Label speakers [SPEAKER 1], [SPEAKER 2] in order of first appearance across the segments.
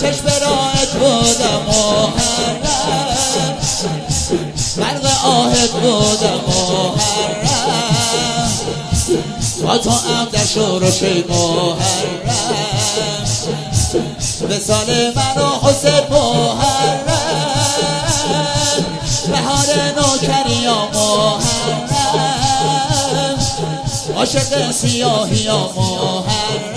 [SPEAKER 1] چشم راهت بودم محرم. برق آهت بودم محرم. با تو هم در شورش محرم. به سال من و حسین عاشق سیاهی یا محرم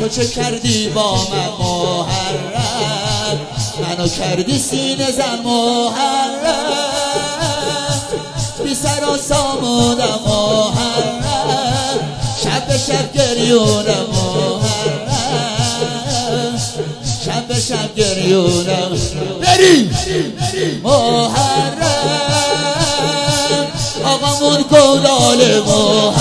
[SPEAKER 1] تو چه کردی با من محرم منو کردی سینه زن محرم بی سر و سامونم محرم شب به شب گریونم محرم شب به شب گریونم بری! محرم آقامون گودال محرم.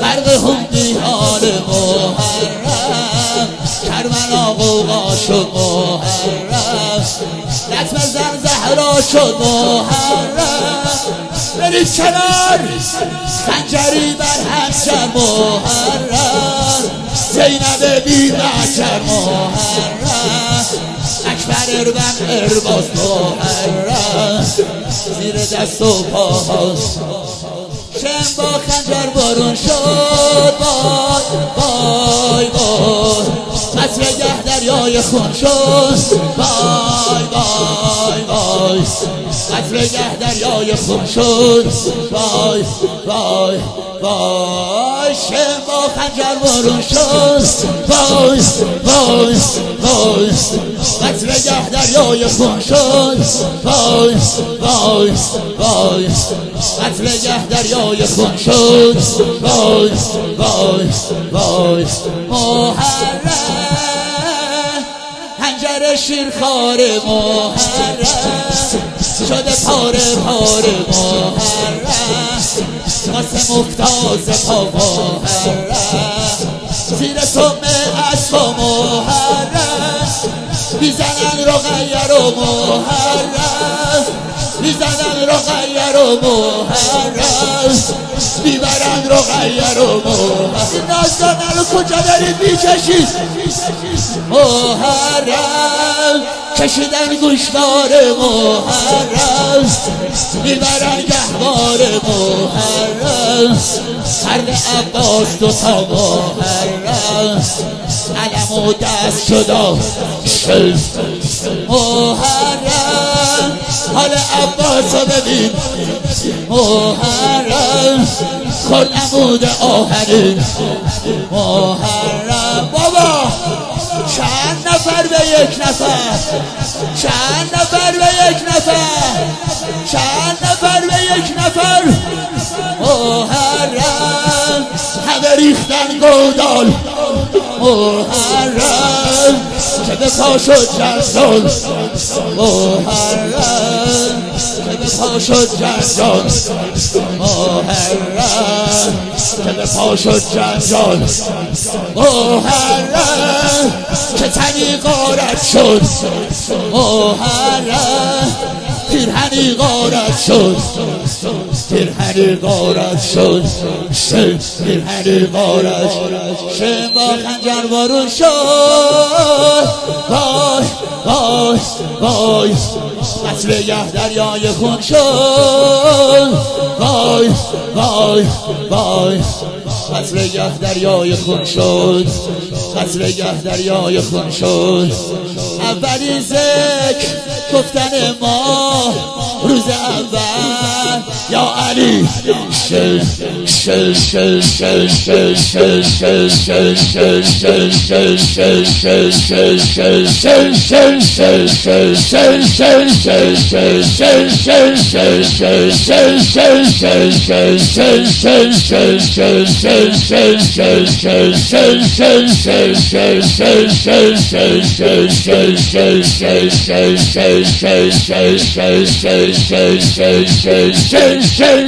[SPEAKER 1] غرق خوندی حال محرم. کرمن آقوقا شد محرم. لطم زن زهرا شد محرم. برید کنار. خنجری بر همسر محرم. زینب بی بچر محرم. اکبر اربن ارباز محرم. زیر دست و پاهاست شم با خنجر بارون شد بای بای بای گه دریای خون شد بای بای بای قطر گه دریای خون شد بای بای بای شم با خنجر بارون شد بای بای بای قطر گه دریای خون شد بای بای بای قطر گه دریای خون شد وای وای وای. محرم هنجر شیرخوار محرم شده پاره پاره محرم واسه مفتاز پا محرم زیر سمه اسبا محرم می‌زنن رو غیر و محرم می‌زنن رو غیر و محرم می‌برن رو غیر و محرم نازدانه رو کجا دارید می‌کشید؟ محرم. کشیدن گوشوار محرم. می‌برن گهوار محرم. سرد عباس دوتا محرم. علم و دست شدا محرم. حال عباس رو ببین. محرم خود عمود آهنین محرم. بابا چند نفر به یک نفر؟ چند نفر به یک نفر؟ چند نفر به یک نفر؟ محرم. همه ریختن گودال. محرم. بپا شد جرسان محرم بپا شد جرسان محرم که بپا شد جرسان محرم که تنی غارت شد. محرم پیرهنی غارت شد. پیرهنی غارت شد. پیرهنی غارت شد. با خنجر بارون شد. وای وای وای قتل یه دریای خون شد. وای وای وای قتل یه دریای خون شد. قتل یه دریای خون شد. اولی ذکر گفتن ما Shell,